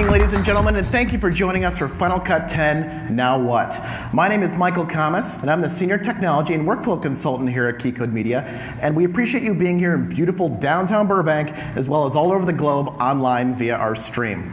evening, ladies and gentlemen, and thank you for joining us for Final Cut 10 Now What? My name is Michael Kammes, and I'm the Senior Technology and Workflow Consultant here at Key Code Media, and we appreciate you being here in beautiful downtown Burbank, as well as all over the globe online via our stream.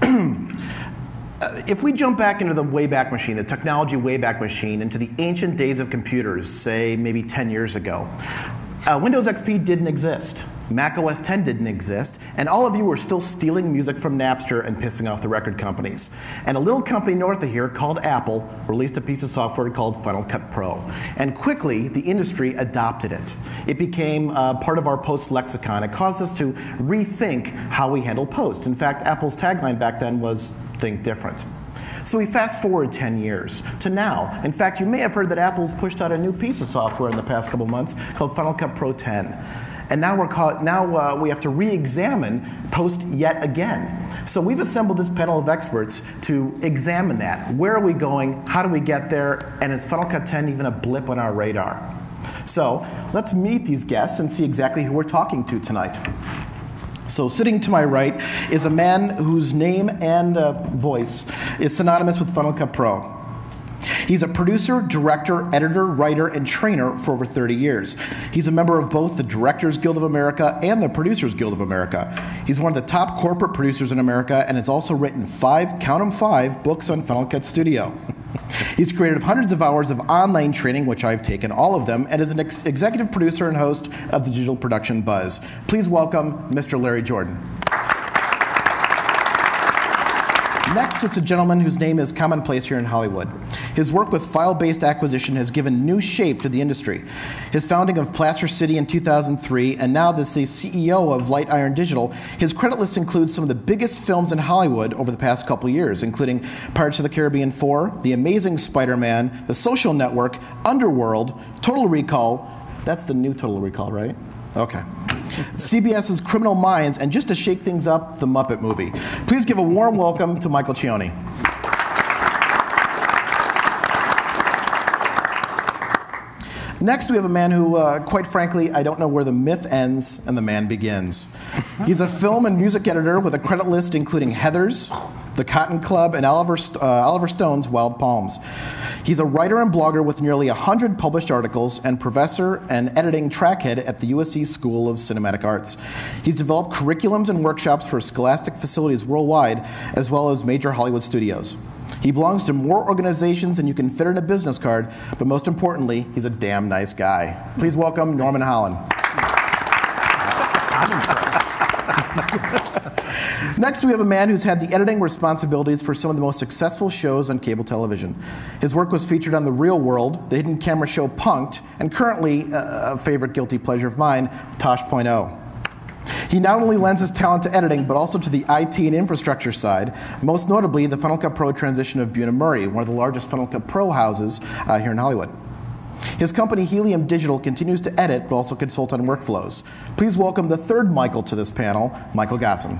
if we jump back into the Wayback Machine, the technology Wayback Machine, into the ancient days of computers, say maybe 10 years ago, uh, Windows XP didn't exist. Mac OS 10 didn't exist, and all of you were still stealing music from Napster and pissing off the record companies. And a little company north of here called Apple released a piece of software called Final Cut Pro. And quickly, the industry adopted it. It became uh, part of our post lexicon. It caused us to rethink how we handle post. In fact, Apple's tagline back then was think different. So we fast forward 10 years to now. In fact, you may have heard that Apple's pushed out a new piece of software in the past couple months called Final Cut Pro 10. And now, we're caught, now uh, we have to re examine post yet again. So we've assembled this panel of experts to examine that. Where are we going? How do we get there? And is Final Cut 10 even a blip on our radar? So let's meet these guests and see exactly who we're talking to tonight. So, sitting to my right is a man whose name and uh, voice is synonymous with Final Cut Pro. He's a producer, director, editor, writer, and trainer for over 30 years. He's a member of both the Directors Guild of America and the Producers Guild of America. He's one of the top corporate producers in America and has also written five, count them five, books on Final Cut Studio. He's created hundreds of hours of online training, which I've taken all of them, and is an ex- executive producer and host of the Digital Production Buzz. Please welcome Mr. Larry Jordan. Next it's a gentleman whose name is commonplace here in Hollywood. His work with file based acquisition has given new shape to the industry. His founding of Plaster City in 2003, and now as the CEO of Light Iron Digital, his credit list includes some of the biggest films in Hollywood over the past couple years, including Pirates of the Caribbean 4, The Amazing Spider Man, The Social Network, Underworld, Total Recall. That's the new Total Recall, right? Okay. CBS's Criminal Minds, and just to shake things up, the Muppet movie. Please give a warm welcome to Michael Cioni. Next, we have a man who, uh, quite frankly, I don't know where the myth ends and the man begins. He's a film and music editor with a credit list including Heathers, The Cotton Club, and Oliver, uh, Oliver Stone's Wild Palms. He's a writer and blogger with nearly 100 published articles and professor and editing trackhead at the USC School of Cinematic Arts. He's developed curriculums and workshops for scholastic facilities worldwide, as well as major Hollywood studios. He belongs to more organizations than you can fit in a business card, but most importantly, he's a damn nice guy. Please welcome Norman Hollyn. Next, we have a man who's had the editing responsibilities for some of the most successful shows on cable television. His work was featured on The Real World, the hidden camera show Punk'd, and currently, uh, a favorite guilty pleasure of mine, Tosh.0. He not only lends his talent to editing, but also to the IT and infrastructure side, most notably the Final Cut Pro transition of Bunim/Murray, one of the largest Final Cut Pro houses uh, here in Hollywood. His company, Helium Digital, continues to edit but also consult on workflows. Please welcome the third Michael to this panel, Michael Gossen.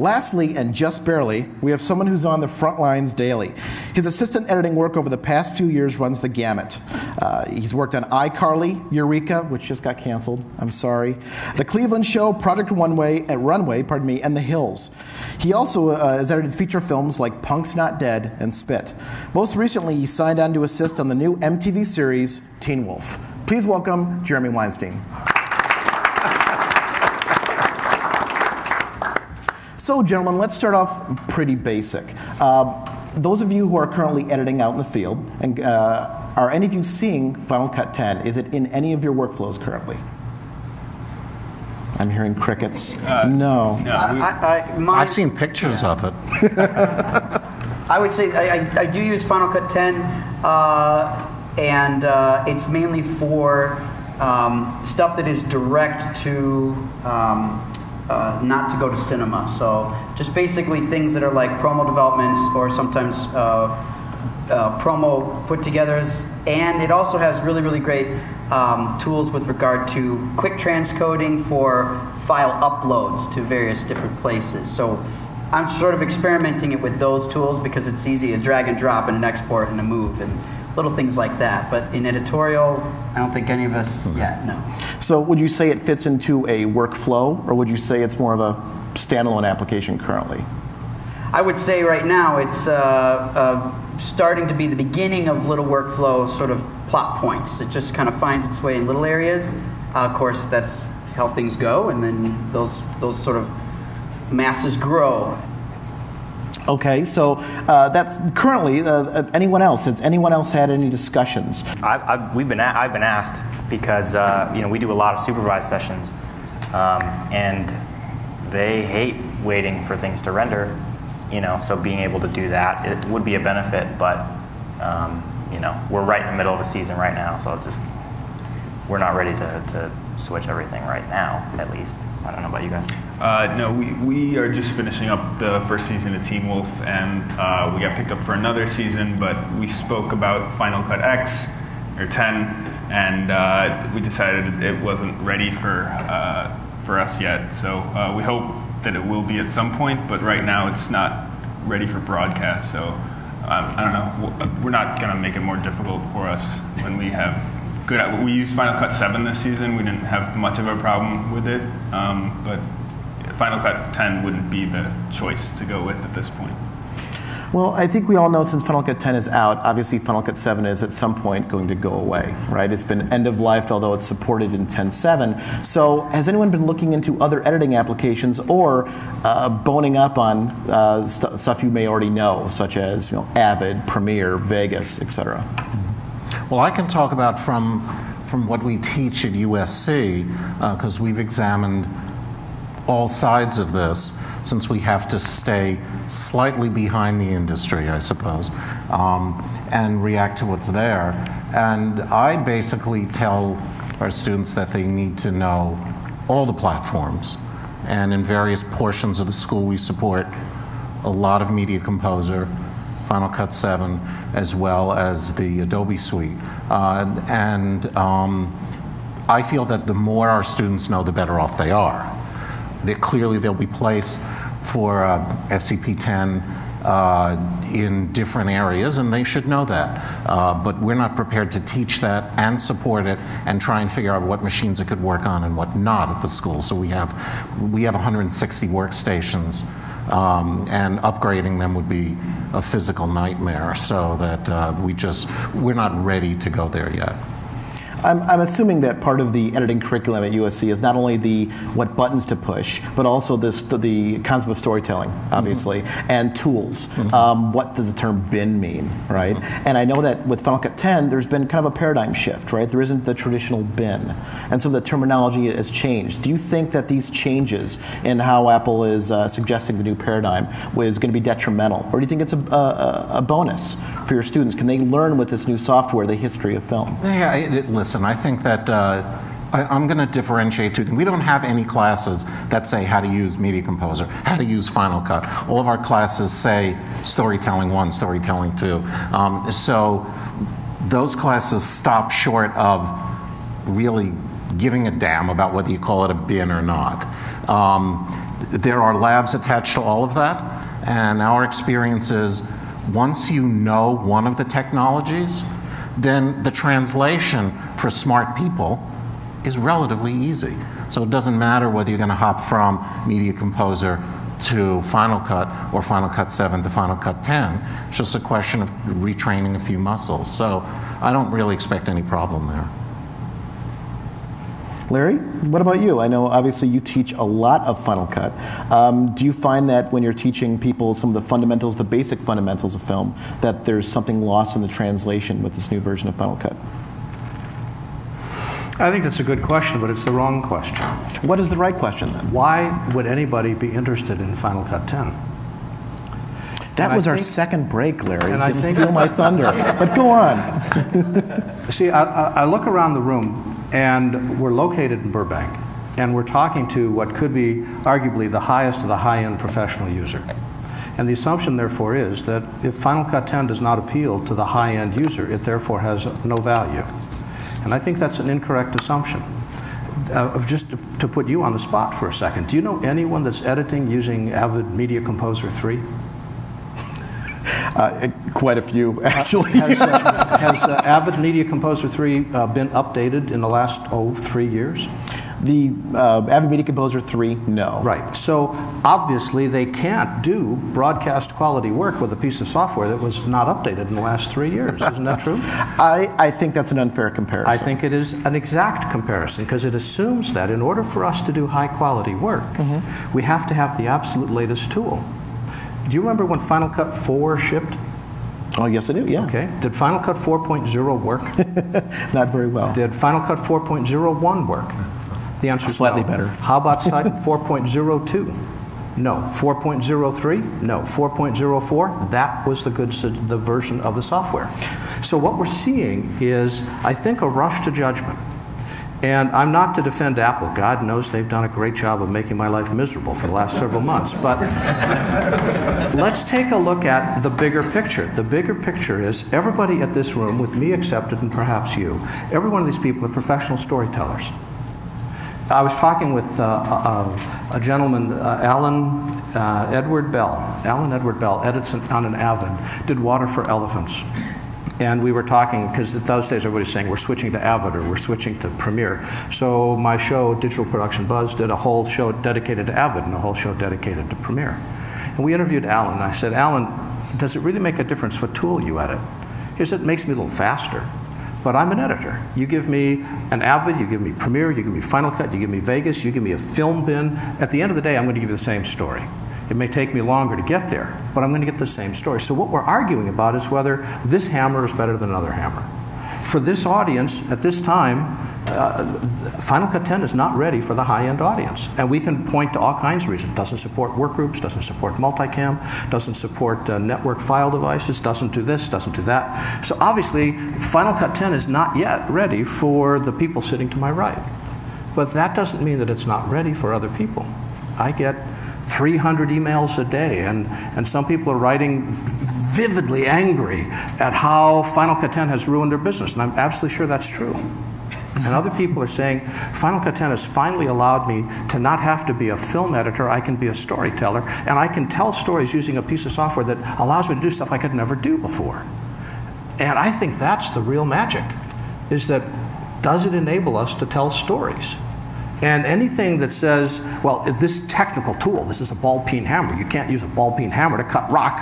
Lastly, and just barely, we have someone who's on the front lines daily. His assistant editing work over the past few years runs the gamut. Uh, he's worked on iCarly, Eureka, which just got canceled. I'm sorry. The Cleveland Show, Project Runway, uh, Runway, pardon me, and The Hills. He also uh, has edited feature films like Punk's Not Dead and Spit. Most recently, he signed on to assist on the new MTV series Teen Wolf. Please welcome Jeremy Weinstein. So, gentlemen, let's start off pretty basic. Uh, those of you who are currently editing out in the field, and uh, are any of you seeing Final Cut 10? Is it in any of your workflows currently? I'm hearing crickets. Uh, no. no I, have seen pictures yeah. of it. I would say I, I, do use Final Cut 10, uh, and uh, it's mainly for um, stuff that is direct to um, uh, not to go to cinema. So just basically things that are like promo developments or sometimes uh, uh, promo put togethers. And it also has really, really great um, tools with regard to quick transcoding for file uploads to various different places. So I'm sort of experimenting it with those tools because it's easy to drag and drop and an export and a move and little things like that. But in editorial, I don't think any of us yet. No. So would you say it fits into a workflow, or would you say it's more of a standalone application currently? I would say right now it's uh, uh, starting to be the beginning of little workflow sort of plot points. It just kind of finds its way in little areas. Uh, of course, that's how things go, and then those those sort of masses grow. Okay, so uh, that's currently. Uh, uh, anyone else? Has anyone else had any discussions? I've, I've, we've been a- I've been asked because uh, you know we do a lot of supervised sessions, um, and they hate waiting for things to render. You know, so being able to do that it would be a benefit, but um, you know we're right in the middle of a season right now, so just we're not ready to, to switch everything right now. At least I don't know about you guys. Uh, no, we, we are just finishing up the first season of Teen Wolf, and uh, we got picked up for another season. But we spoke about Final Cut X or 10, and uh, we decided it wasn't ready for uh, for us yet. So uh, we hope that it will be at some point, but right now it's not ready for broadcast. So um, I don't know. We're not gonna make it more difficult for us when we have good. We used Final Cut 7 this season. We didn't have much of a problem with it, um, but Final Cut 10 wouldn't be the choice to go with at this point. Well, I think we all know since Final Cut 10 is out, obviously Final Cut 7 is at some point going to go away, right? It's been end of life, although it's supported in 10.7. So, has anyone been looking into other editing applications or uh, boning up on uh, st- stuff you may already know, such as you know, Avid, Premiere, Vegas, etc.? Well, I can talk about from, from what we teach at USC, because we've examined all sides of this, since we have to stay slightly behind the industry, I suppose, um, and react to what's there. And I basically tell our students that they need to know all the platforms. And in various portions of the school, we support a lot of Media Composer, Final Cut 7, as well as the Adobe Suite. Uh, and um, I feel that the more our students know, the better off they are. Clearly there'll be place for uh, FCP 10 uh, in different areas, and they should know that. Uh, but we're not prepared to teach that and support it and try and figure out what machines it could work on and what not at the school. So we have we have 160 workstations. Um, and upgrading them would be a physical nightmare. So that uh, we just we're not ready to go there yet. I'm, I'm assuming that part of the editing curriculum at USC is not only the what buttons to push, but also this the, the concept of storytelling, obviously, and tools. Um, what does the term bin mean, right? And I know that with Final Cut 10, there's been kind of a paradigm shift, right? There isn't the traditional bin, and so the terminology has changed. Do you think that these changes in how Apple is uh, suggesting the new paradigm was going to be detrimental, or do you think it's a, a, a bonus for your students? Can they learn with this new software the history of film? Yeah, it, it- listen, I think that uh, I, I'm going to differentiate two things. We don't have any classes that say how to use Media Composer, how to use Final Cut. All of our classes say Storytelling 1, Storytelling 2. Um, so those classes stop short of really giving a damn about whether you call it a bin or not. Um, there are labs attached to all of that, and our experience is once you know one of the technologies, then the translation for smart people is relatively easy. So it doesn't matter whether you're going to hop from Media Composer to Final Cut or Final Cut 7 to Final Cut 10. It's just a question of retraining a few muscles. So I don't really expect any problem there. Larry, what about you? I know obviously you teach a lot of Final Cut. Um, do you find that when you're teaching people some of the fundamentals, the basic fundamentals of film, that there's something lost in the translation with this new version of Final Cut? I think that's a good question, but it's the wrong question. What is the right question then? Why would anybody be interested in Final Cut 10? That And was our second break, Larry. and I think- steal my thunder. but go on. See, I, I I look around the room, and we're located in Burbank, and we're talking to what could be arguably the highest of the high-end professional user. And the assumption, therefore, is that if Final Cut 10 does not appeal to the high-end user, it therefore has no value. And I think that's an incorrect assumption. Uh, just to put you on the spot for a second, do you know anyone that's editing using Avid Media Composer 3? Uh, quite a few, actually. Has, uh, has uh, Avid Media Composer 3 uh, been updated in the last, oh, three years? the uh, Avid Media Composer 3, no. Right. So obviously they can't do broadcast quality work with a piece of software that was not updated in the last three years. Isn't that true? I, I think that's an unfair comparison. I think it is an exact comparison because it assumes that in order for us to do high quality work, mm-hmm. we have to have the absolute latest tool. Do you remember when Final Cut 4 shipped? Oh, yes, I do, yeah. Okay. Did Final Cut 4.0 work? Not very well. Did Final Cut 4.01 work? The answer is slightly no. better. How about 4.02? No. 4.03? No. 4.04? That was the good the version of the software. So what we're seeing is, I think, a rush to judgment. And I'm not to defend Apple. God knows they've done a great job of making my life miserable for the last several months. But let's take a look at the bigger picture. The bigger picture is everybody at this room, with me accepted and perhaps you, every one of these people are professional storytellers. I was talking with uh, a, uh, a, gentleman, uh, Alan uh, Edward Bell. Alan Edward Bell edits on an Avid, did Water for Elephants. And we were talking, because in those days everybody's saying we're switching to Avid or we're switching to Premiere. So my show, Digital Production Buzz, did a whole show dedicated to Avid and a whole show dedicated to Premiere. And we interviewed Alan. I said, Alan, does it really make a difference what tool you edit? He said, it makes me a little faster but I'm an editor. You give me an Avid, you give me Premiere, you give me Final Cut, you give me Vegas, you give me a film bin. At the end of the day, I'm going to give you the same story. It may take me longer to get there, but I'm going to get the same story. So what we're arguing about is whether this hammer is better than another hammer. For this audience, at this time, uh, Final Cut 10 is not ready for the high-end audience. And we can point to all kinds of reasons. It Doesn't support workgroups, doesn't support multicam, doesn't support uh, network file devices, doesn't do this, doesn't do that. So obviously, Final Cut 10 is not yet ready for the people sitting to my right. But that doesn't mean that it's not ready for other people. I get 300 emails a day, and, and some people are writing vividly angry at how Final Cut 10 has ruined their business, and I'm absolutely sure that's true. And other people are saying, Final Cut 10 has finally allowed me to not have to be a film editor, I can be a storyteller, and I can tell stories using a piece of software that allows me to do stuff I could never do before. And I think that's the real magic, is that does it enable us to tell stories? And anything that says, well, if this technical tool, this is a ball peen hammer, you can't use a ball peen hammer to cut rock.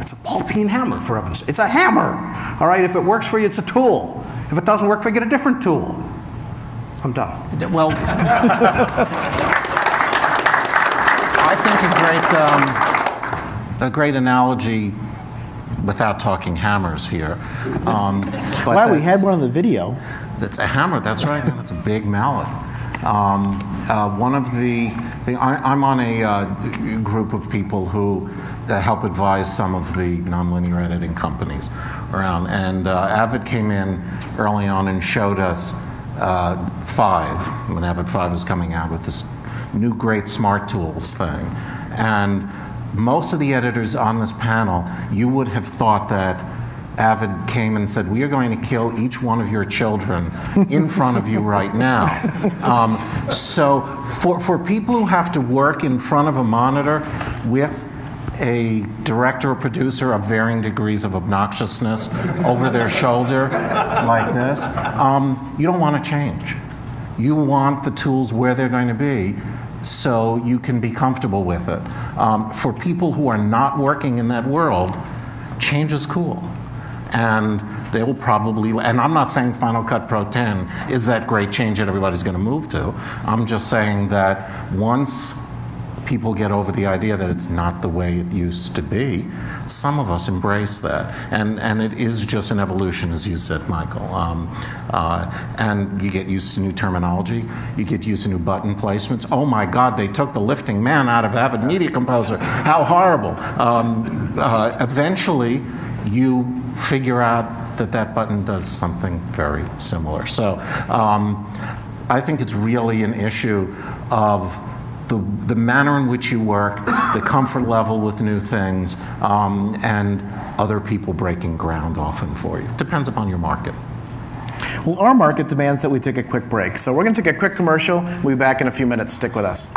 It's a ball peen hammer, for heaven's sake. It's a hammer. All right, if it works for you, it's a tool. If it doesn't work, we get a different tool. I'm done. Well, I think a great, um, a great analogy, without talking hammers here. Um, wow, we had one on the video. That's a hammer. That's right. That's a big mallet. Um, uh, one of the, the I, am on a uh, group of people who uh, help advise some of the nonlinear editing companies around. And uh, Avid came in early on and showed us uh, Five, when Avid 5 was coming out with this new great smart tools thing. And most of the editors on this panel, you would have thought that Avid came and said, We are going to kill each one of your children in front of you right now. Um, so, for, for people who have to work in front of a monitor with a director or producer of varying degrees of obnoxiousness over their shoulder like this, um, you don't want to change. You want the tools where they're going to be so you can be comfortable with it. Um, for people who are not working in that world, change is cool. And they will probably, and I'm not saying Final Cut Pro 10 is that great change that everybody's going to move to. I'm just saying that once people get over the idea that it's not the way it used to be, some of us embrace that. And, and it is just an evolution, as you said, Michael. Um, uh, and you get used to new terminology, you get used to new button placements. Oh my God, they took the lifting man out of Avid Media Composer. How horrible. Um, uh, eventually, you figure out that that button does something very similar. So um, I think it's really an issue of the, the manner in which you work, the comfort level with new things, um, and other people breaking ground often for you. Depends upon your market. Well, our market demands that we take a quick break. So we're going to take a quick commercial. We'll be back in a few minutes. Stick with us.